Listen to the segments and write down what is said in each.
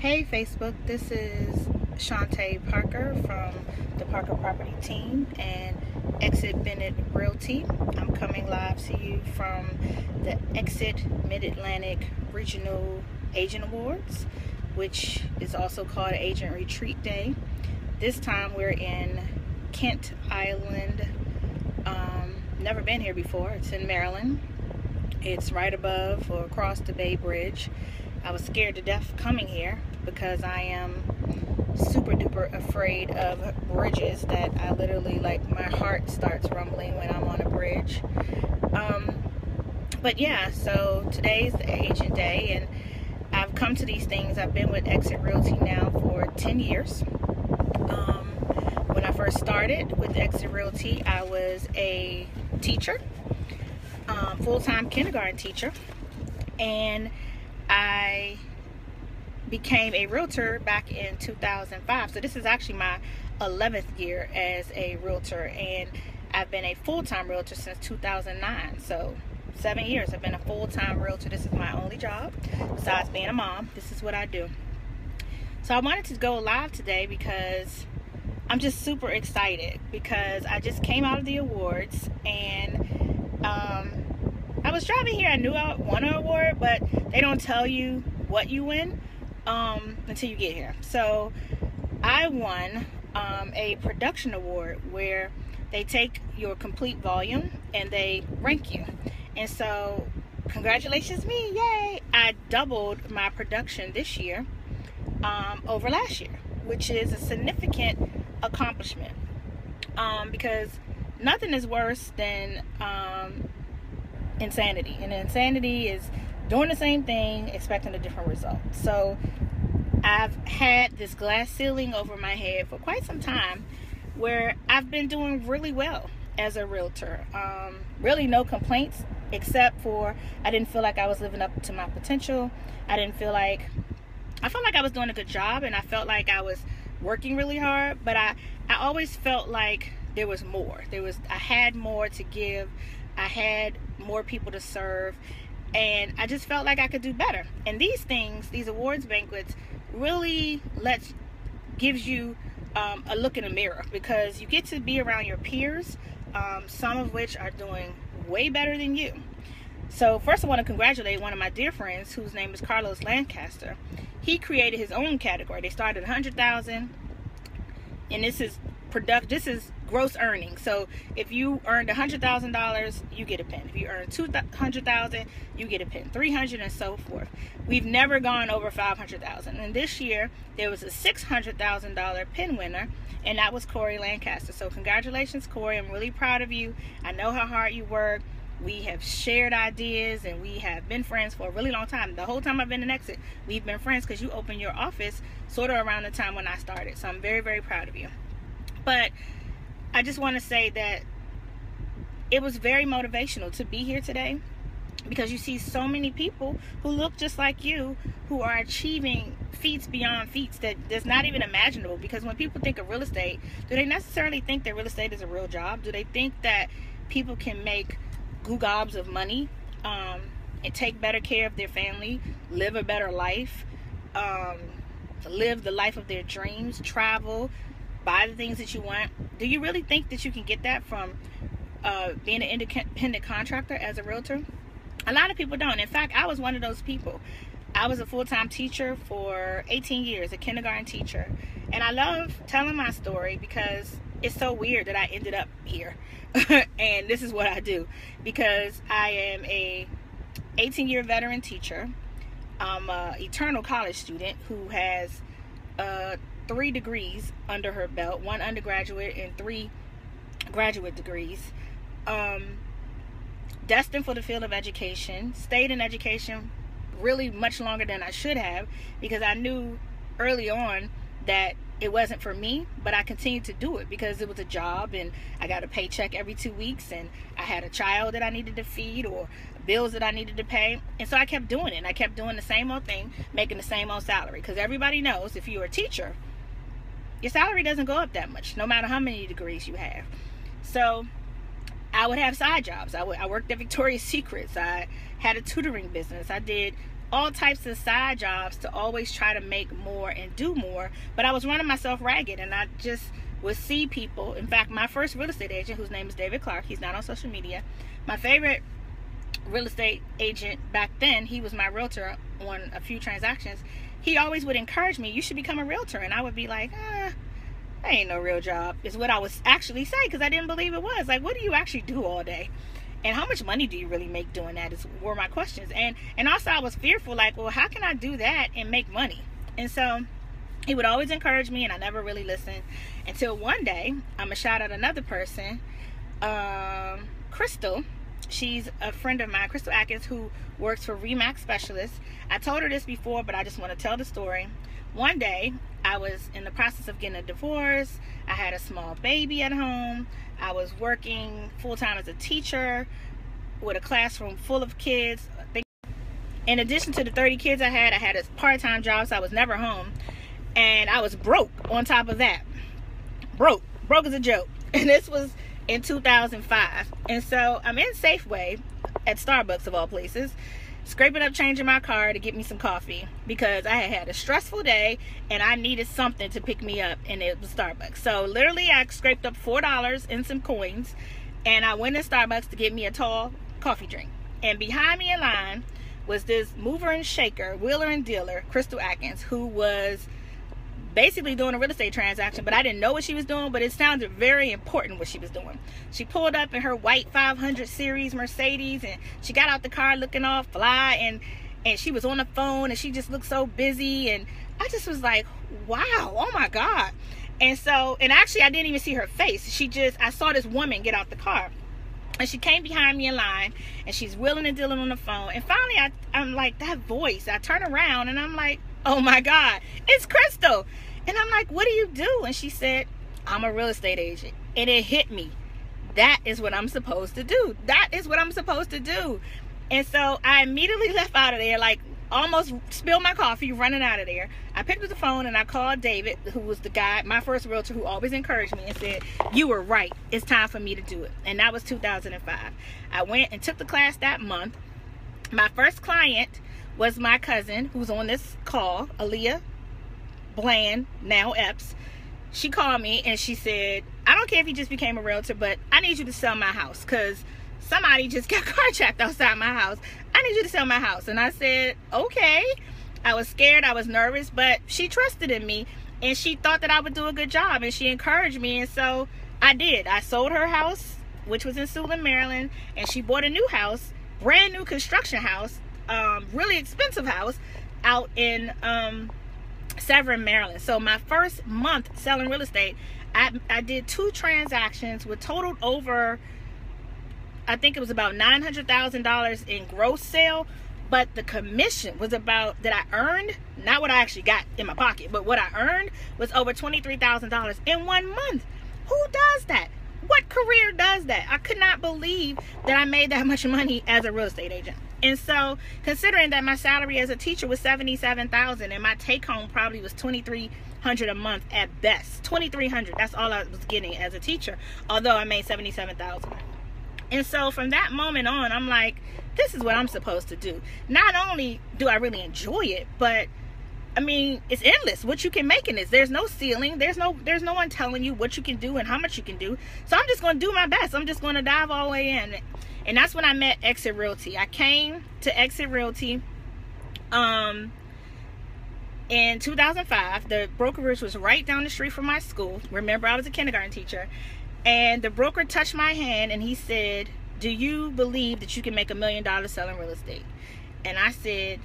Hey Facebook, this is Shaunte Parker from the Parker Property Team and Exit Bennett Realty. I'm coming live to you from the Exit Mid-Atlantic Regional Agent Awards, which is also called Agent Retreat Day. This time we're in Kent Island. Um, never been here before. It's in Maryland. It's right above or across the Bay Bridge. I was scared to death coming here because I am super duper afraid of bridges that I literally like my heart starts rumbling when I'm on a bridge. Um, but yeah, so today's the agent day and I've come to these things. I've been with Exit Realty now for 10 years. Um, when I first started with Exit Realty, I was a teacher, um, full-time kindergarten teacher, and I became a realtor back in 2005. So this is actually my 11th year as a realtor and I've been a full-time realtor since 2009. So seven years I've been a full-time realtor. This is my only job besides being a mom. This is what I do. So I wanted to go live today because I'm just super excited because I just came out of the awards and um, I was driving here. I knew I won an award, but they don't tell you what you win um, until you get here. So I won um, a production award where they take your complete volume and they rank you. And so, congratulations me, yay! I doubled my production this year um, over last year, which is a significant accomplishment um, because nothing is worse than um, insanity. And insanity is doing the same thing, expecting a different result. So I've had this glass ceiling over my head for quite some time where I've been doing really well as a realtor. Um, really, no complaints except for I didn't feel like I was living up to my potential. I didn't feel like I felt like I was doing a good job and I felt like I was working really hard, but I I always felt like there was more. There was I had more to give. I had more people to serve and I just felt like I could do better. And these things, these awards banquets, really lets gives you um, a look in the mirror because you get to be around your peers, um, some of which are doing way better than you. So first, I want to congratulate one of my dear friends, whose name is Carlos Lancaster. He created his own category. They started 100,000, and this is product. This is gross earnings. So if you earned $100,000, you get a pin. If you earn 200,000, you get a pin. 300 and so forth. We've never gone over 500,000. And this year there was a $600,000 pin winner and that was Corey Lancaster. So congratulations Corey. I'm really proud of you. I know how hard you work. We have shared ideas and we have been friends for a really long time. The whole time I've been in Exit, we've been friends because you opened your office sort of around the time when I started. So I'm very, very proud of you. But I just want to say that it was very motivational to be here today because you see so many people who look just like you who are achieving feats beyond feats that that's not even imaginable because when people think of real estate do they necessarily think that real estate is a real job? Do they think that people can make goo gobs of money um, and take better care of their family live a better life um, live the life of their dreams travel buy the things that you want. Do you really think that you can get that from uh, being an independent contractor as a realtor? A lot of people don't. In fact, I was one of those people. I was a full-time teacher for 18 years, a kindergarten teacher. And I love telling my story because it's so weird that I ended up here. and this is what I do because I am a 18-year veteran teacher. I'm a eternal college student who has uh, three degrees under her belt one undergraduate and three graduate degrees. Um, destined for the field of education, stayed in education really much longer than I should have because I knew early on that it wasn't for me, but I continued to do it because it was a job and I got a paycheck every two weeks and I had a child that I needed to feed or bills that I needed to pay. And so I kept doing it. And I kept doing the same old thing, making the same old salary because everybody knows if you're a teacher, your salary doesn't go up that much no matter how many degrees you have so i would have side jobs i, worked at victoria's secrets i had a tutoring business i did all types of side jobs to always try to make more and do more. But I was running myself ragged and I just would see people. In fact, my first real estate agent, whose name is David Clark, he's not on social media. My favorite real estate agent back then, he was my realtor on a few transactions. He always would encourage me, you should become a realtor. And I would be like, ah, that ain't no real job, is what I was actually saying because I didn't believe it was. Like, what do you actually do all day? and how much money do you really make doing that is were my questions and and also i was fearful like well how can i do that and make money and so he would always encourage me and i never really listened until one day i'm gonna shout out another person um, crystal she's a friend of mine crystal atkins who works for remax specialists i told her this before but i just want to tell the story one day I was in the process of getting a divorce. I had a small baby at home. I was working full time as a teacher with a classroom full of kids. In addition to the 30 kids I had, I had a part time job, so I was never home. And I was broke on top of that. Broke. Broke as a joke. And this was in 2005. And so I'm in Safeway at Starbucks, of all places scraping up change in my car to get me some coffee because I had had a stressful day and I needed something to pick me up and it was Starbucks. So literally I scraped up four dollars in some coins and I went to Starbucks to get me a tall coffee drink. And behind me in line was this mover and shaker, wheeler and dealer, Crystal Atkins, who was basically doing a real estate transaction, but I didn't know what she was doing, but it sounded very important what she was doing. She pulled up in her white 500 series Mercedes and she got out the car looking all fly and and she was on the phone and she just looked so busy and I just was like, "Wow, oh my god." And so, and actually I didn't even see her face. She just I saw this woman get out the car. And she came behind me in line and she's wheeling and dealing on the phone. And finally I I'm like, that voice. I turn around and I'm like, oh my God, it's Crystal. And I'm like, what do you do? And she said, I'm a real estate agent. And it hit me. That is what I'm supposed to do. That is what I'm supposed to do. And so I immediately left out of there, like almost spilled my coffee running out of there. I picked up the phone and I called David, who was the guy, my first realtor, who always encouraged me and said, You were right. It's time for me to do it. And that was 2005. I went and took the class that month. My first client was my cousin, who's on this call, Aaliyah Bland, now Epps, she called me and she said, I don't care if you just became a realtor, but I need you to sell my house because somebody just got carjacked outside my house. I need you to sell my house. And I said, okay. I was scared, I was nervous, but she trusted in me and she thought that I would do a good job and she encouraged me. And so I did. I sold her house, which was in Suitland, Maryland, and she bought a new house, brand new construction house, um, really expensive house out in um, Severn, Maryland. So my first month selling real estate, I, I did two transactions with totaled over, I think it was about $900,000 in gross sale. But the commission was about that I earned, not what I actually got in my pocket, but what I earned was over $23,000 in one month. Who does that? What career does that? I could not believe that I made that much money as a real estate agent. And so, considering that my salary as a teacher was seventy-seven thousand, and my take-home probably was twenty-three hundred a month at best, twenty-three hundred. That's all I was getting as a teacher. Although I made seventy-seven thousand. And so, from that moment on, I'm like, this is what I'm supposed to do. Not only do I really enjoy it, but I mean, it's endless what you can make in this. There's no ceiling. There's no there's no one telling you what you can do and how much you can do. So I'm just gonna do my best. I'm just gonna dive all the way in. And that's when I met Exit Realty. I came to Exit Realty um, in 2005. The brokerage was right down the street from my school. Remember, I was a kindergarten teacher. And the broker touched my hand and he said, Do you believe that you can make a million dollars selling real estate? And I said,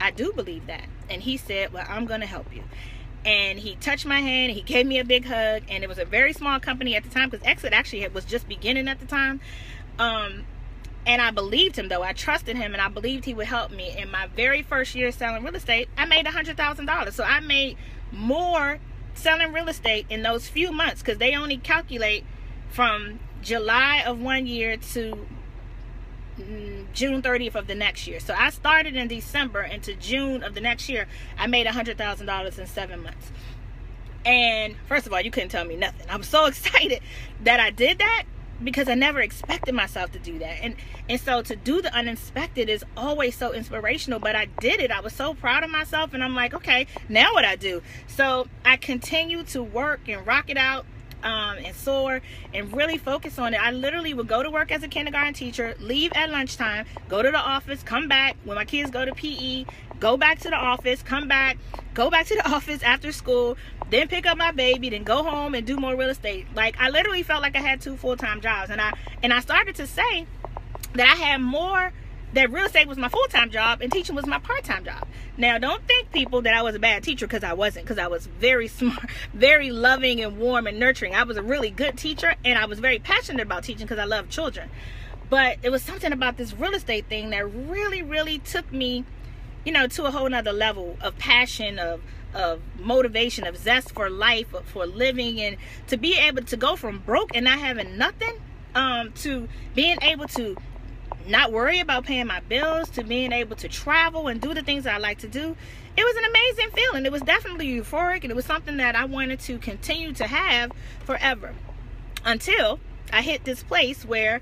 I do believe that. And he said, Well, I'm going to help you. And he touched my hand. He gave me a big hug. And it was a very small company at the time because Exit actually was just beginning at the time. Um, and I believed him though. I trusted him and I believed he would help me. In my very first year selling real estate, I made a hundred thousand dollars. So I made more selling real estate in those few months because they only calculate from July of one year to Mm-hmm. June 30th of the next year. So I started in December into June of the next year. I made a hundred thousand dollars in seven months. And first of all, you couldn't tell me nothing. I'm so excited that I did that because I never expected myself to do that. And and so to do the unexpected is always so inspirational, but I did it. I was so proud of myself and I'm like, okay, now what I do? So I continue to work and rock it out um, and soar and really focus on it. I literally would go to work as a kindergarten teacher, leave at lunchtime, go to the office, come back when my kids go to PE, go back to the office, come back, go back to the office after school, then pick up my baby, then go home and do more real estate. Like I literally felt like I had two full-time jobs and I and I started to say that I had more that real estate was my full-time job and teaching was my part-time job. Now, don't think people that I was a bad teacher because I wasn't because I was very smart, very loving and warm and nurturing. I was a really good teacher and I was very passionate about teaching because I love children. But it was something about this real estate thing that really, really took me, you know, to a whole nother level of passion, of of motivation, of zest for life, for living, and to be able to go from broke and not having nothing um, to being able to not worry about paying my bills to being able to travel and do the things I like to do. It was an amazing feeling. It was definitely euphoric and it was something that I wanted to continue to have forever until I hit this place where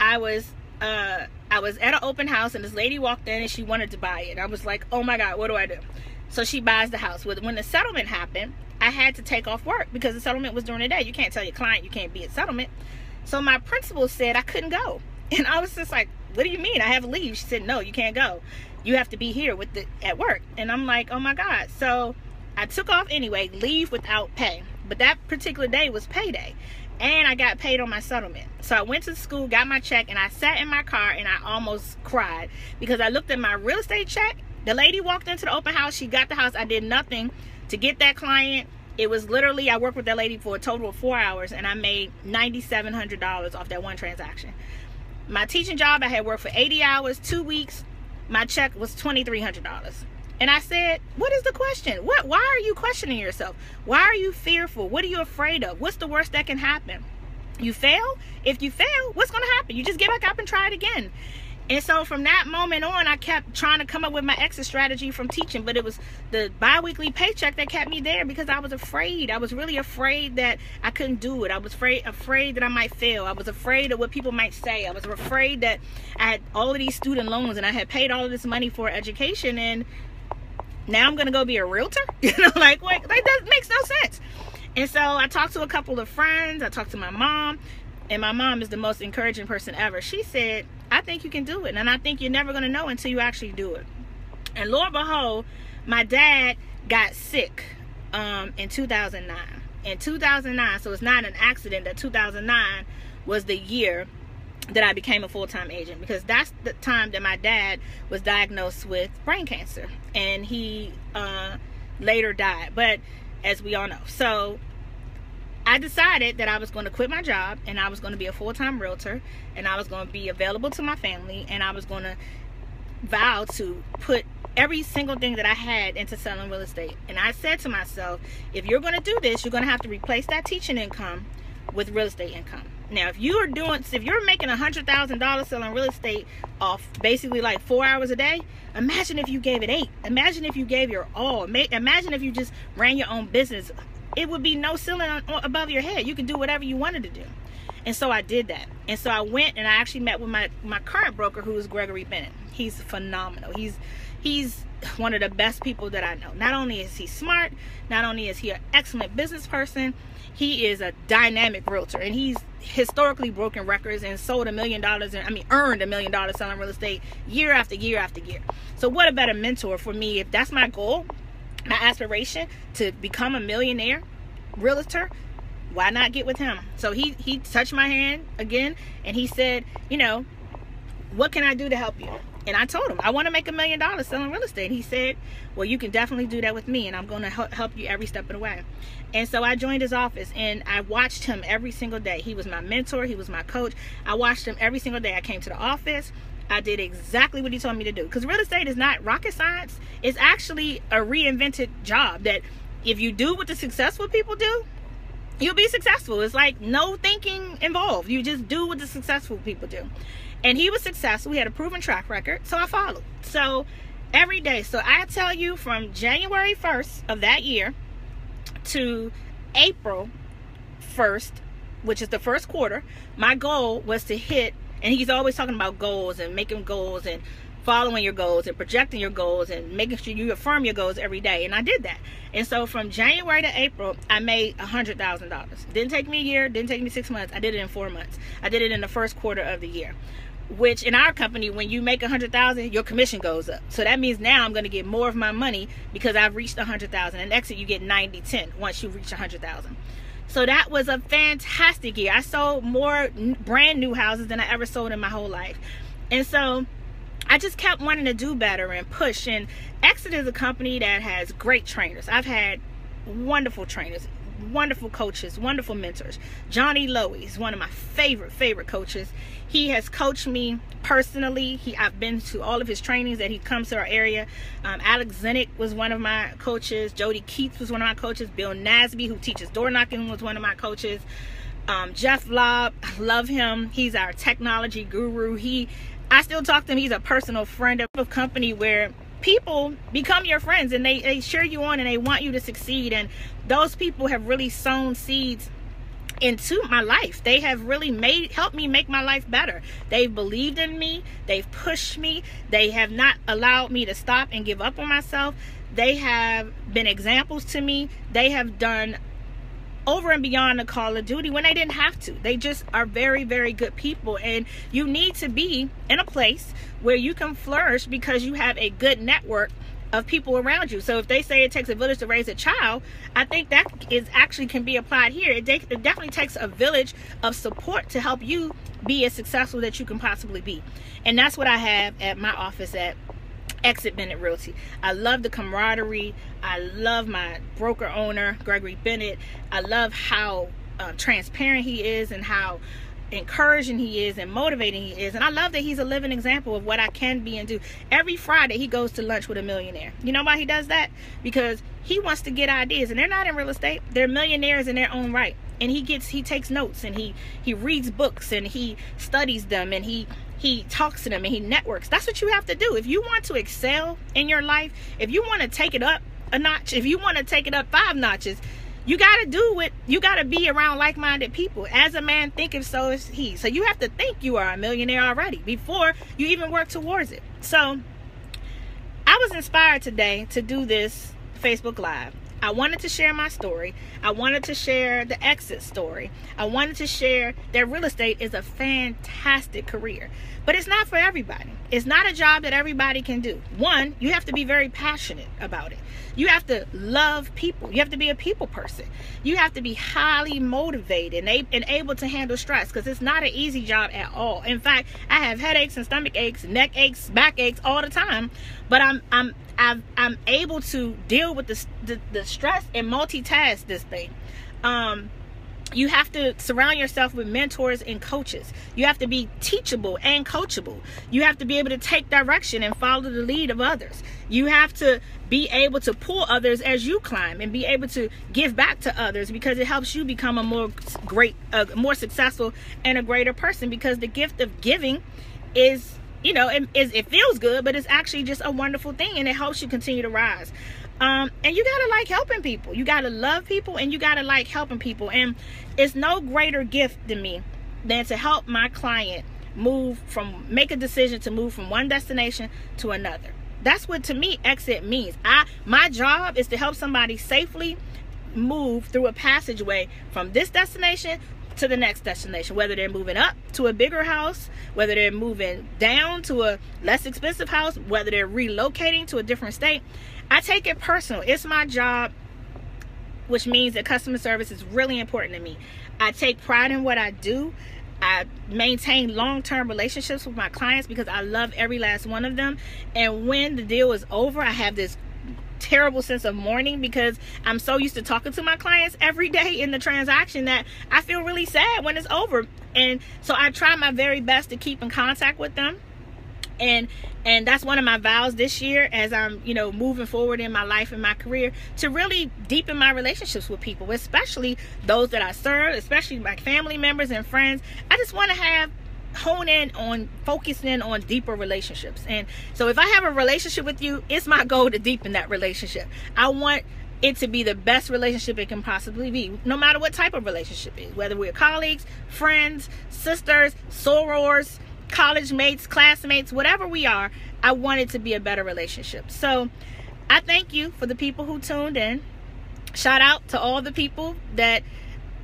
I was uh, I was at an open house and this lady walked in and she wanted to buy it. I was like, oh my God, what do I do? So she buys the house. With when the settlement happened, I had to take off work because the settlement was during the day. You can't tell your client you can't be at settlement. So my principal said I couldn't go. And I was just like, what do you mean? I have leave. She said, no, you can't go. You have to be here with the at work. And I'm like, oh my God. So I took off anyway, leave without pay. But that particular day was payday. And I got paid on my settlement. So I went to school, got my check, and I sat in my car and I almost cried because I looked at my real estate check. The lady walked into the open house. She got the house. I did nothing to get that client. It was literally, I worked with that lady for a total of four hours and I made $9,700 off that one transaction my teaching job, I had worked for 80 hours, two weeks. My check was $2,300. And I said, What is the question? What why are you questioning yourself? Why are you fearful? What are you afraid of? What's the worst that can happen? You fail? If you fail, what's gonna happen? You just get back up and try it again. And so from that moment on, I kept trying to come up with my exit strategy from teaching, but it was the biweekly paycheck that kept me there because I was afraid. I was really afraid that I couldn't do it. I was afraid afraid that I might fail. I was afraid of what people might say. I was afraid that I had all of these student loans and I had paid all of this money for education and now I'm gonna go be a realtor. You know, like wait, like that makes no sense. And so I talked to a couple of friends. I talked to my mom, and my mom is the most encouraging person ever. She said, I think you can do it. And I think you're never going to know until you actually do it. And Lord behold, my dad got sick um, in 2009. In 2009, so it's not an accident that 2009 was the year that I became a full-time agent because that's the time that my dad was diagnosed with brain cancer and he uh, later died. But as we all know, so I decided that I was going to quit my job and I was going to be a full-time realtor and I was going to be available to my family and I was going to vow to put every single thing that I had into selling real estate. And I said to myself, if you're going to do this, you're going to have to replace that teaching income with real estate income. Now, if you are doing, if you're making a hundred thousand dollars selling real estate off basically like four hours a day, imagine if you gave it eight. Imagine if you gave your all. Imagine if you just ran your own business it would be no ceiling on, above your head. You could do whatever you wanted to do. And so I did that. And so I went and I actually met with my, my current broker who is Gregory Bennett. He's phenomenal. He's he's one of the best people that I know. Not only is he smart, not only is he an excellent business person, he is a dynamic realtor and he's historically broken records and sold a million dollars and I mean earned a million dollars selling real estate year after year after year. So what a better mentor for me if that's my goal my aspiration to become a millionaire realtor why not get with him? So he he touched my hand again and he said you know what can i do to help you? And i told him i want to make a million dollars selling real estate. He said well you can definitely do that with me and i'm going to help you every step of the way. And so i joined his office and i watched him every single day. He was my mentor he was my coach. I watched him every single day. I came to the office I did exactly what he told me to do. Because real estate is not rocket science. It's actually a reinvented job that if you do what the successful people do, you'll be successful. It's like no thinking involved. You just do what the successful people do. And he was successful. He had a proven track record. So I followed. So every day. So I tell you from January 1st of that year to April 1st which is the first quarter, my goal was to hit, and he's always talking about goals and making goals and following your goals and projecting your goals and making sure you affirm your goals every day. And I did that. And so from January to April, I made a hundred thousand dollars. Didn't take me a year, didn't take me six months. I did it in four months. I did it in the first quarter of the year. Which in our company, when you make a hundred thousand, your commission goes up. So that means now I'm going to get more of my money because I've reached a hundred thousand. And exit, you get 90 10 once you reach a hundred thousand. So that was a fantastic year. I sold more brand new houses than I ever sold in my whole life. And so I just kept wanting to do better and push. And Exit is a company that has great trainers. I've had wonderful trainers, wonderful coaches, wonderful mentors. Johnny Lowy is one of my favorite, favorite coaches. He has coached me personally. He I've been to all of his trainings that he comes to our area. Um, Alex Zinnick was one of my coaches. Jody Keats was one of my coaches. Bill Nasby, who teaches door knocking, was one of my coaches. Um, Jeff Lobb, love him. He's our technology guru. He, I still talk to him. He's a personal friend of a company where people become your friends and they, they cheer you on and they want you to succeed. And those people have really sown seeds into my life. They have really made helped me make my life better. They've believed in me, they've pushed me, they have not allowed me to stop and give up on myself. They have been examples to me. They have done over and beyond the call of duty when they didn't have to. They just are very, very good people. And you need to be in a place where you can flourish because you have a good network of people around you. So if they say it takes a village to raise a child, I think that is actually can be applied here. It, de- it definitely takes a village of support to help you be as successful that you can possibly be. And that's what I have at my office at Exit Bennett Realty. I love the camaraderie. I love my broker owner, Gregory Bennett. I love how uh, transparent he is and how encouraging he is and motivating he is. And I love that he's a living example of what I can be and do. Every Friday he goes to lunch with a millionaire. You know why he does that? Because he wants to get ideas and they're not in real estate. They're millionaires in their own right. And he gets he takes notes and he he reads books and he studies them and he he talks to them and he networks. That's what you have to do. If you want to excel in your life, if you want to take it up a notch, if you want to take it up five notches, you got to do it. You got to be around like-minded people. As a man thinketh, so is he. So you have to think you are a millionaire already before you even work towards it. So I was inspired today to do this Facebook Live. I wanted to share my story. I wanted to share the exit story. I wanted to share that real estate is a fantastic career, but it's not for everybody. It's not a job that everybody can do. One, you have to be very passionate about it. You have to love people. You have to be a people person. You have to be highly motivated and, able to handle stress because it's not an easy job at all. In fact, I have headaches and stomach aches, neck aches, back aches all the time, but I'm I'm i am able to deal with the, the, the stress and multitask this thing. Um, you have to surround yourself with mentors and coaches. You have to be teachable and coachable. You have to be able to take direction and follow the lead of others. You have to be able to pull others as you climb and be able to give back to others because it helps you become a more great, a more successful and a greater person because the gift of giving is you know, it, it feels good, but it's actually just a wonderful thing and it helps you continue to rise. Um, and you gotta like helping people. You gotta love people and you gotta like helping people. And it's no greater gift than me than to help my client move from make a decision to move from one destination to another. That's what to me exit means. I my job is to help somebody safely move through a passageway from this destination to the next destination, whether they're moving up to a bigger house, whether they're moving down to a less expensive house, whether they're relocating to a different state. I take it personal. It's my job, which means that customer service is really important to me. I take pride in what I do. I maintain long-term relationships with my clients because I love every last one of them. And when the deal is over, I have this terrible sense of mourning because I'm so used to talking to my clients every day in the transaction that I feel really sad when it's over. And so I try my very best to keep in contact with them. And and that's one of my vows this year as I'm, you know, moving forward in my life and my career to really deepen my relationships with people, especially those that I serve, especially my family members and friends. I just want to have hone in on focusing on deeper relationships. And so if I have a relationship with you, it's my goal to deepen that relationship. I want it to be the best relationship it can possibly be, no matter what type of relationship is, whether we're colleagues, friends, sisters, sorors, college mates, classmates, whatever we are, I want it to be a better relationship. So I thank you for the people who tuned in. Shout out to all the people that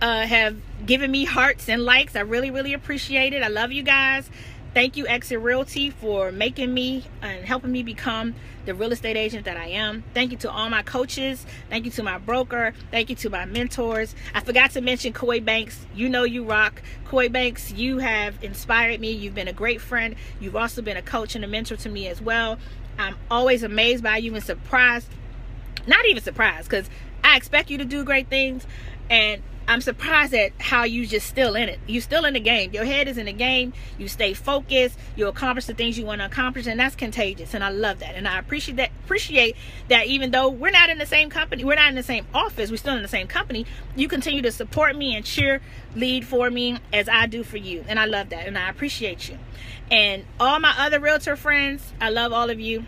uh, have given me hearts and likes. I really, really appreciate it. I love you guys. Thank you, Exit Realty, for making me and helping me become the real estate agent that I am. Thank you to all my coaches. Thank you to my broker. Thank you to my mentors. I forgot to mention Koi Banks. You know you rock. Koi Banks, you have inspired me. You've been a great friend. You've also been a coach and a mentor to me as well. I'm always amazed by you and surprised. Not even surprised, because I expect you to do great things. And I'm surprised at how you just still in it. You still in the game. Your head is in the game. You stay focused. You accomplish the things you want to accomplish, and that's contagious. And I love that. And I appreciate that. Appreciate that. Even though we're not in the same company, we're not in the same office. We're still in the same company. You continue to support me and cheer, lead for me as I do for you. And I love that. And I appreciate you. And all my other realtor friends, I love all of you.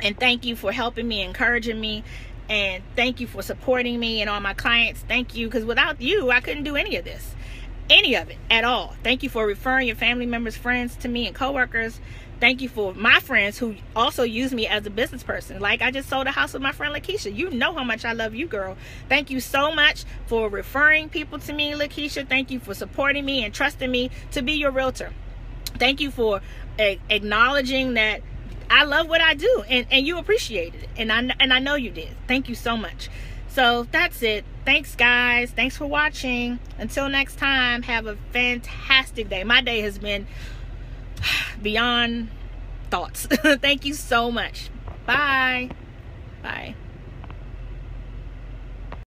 And thank you for helping me, encouraging me, and thank you for supporting me and all my clients. Thank you because without you, I couldn't do any of this, any of it at all. Thank you for referring your family members, friends to me, and coworkers. Thank you for my friends who also use me as a business person. Like I just sold a house with my friend Lakeisha. You know how much I love you, girl. Thank you so much for referring people to me, Lakeisha. Thank you for supporting me and trusting me to be your realtor. Thank you for acknowledging that I love what I do and, and you appreciated it. And I, and I know you did. Thank you so much. So that's it. Thanks, guys. Thanks for watching. Until next time, have a fantastic day. My day has been beyond thoughts. Thank you so much. Bye. Bye.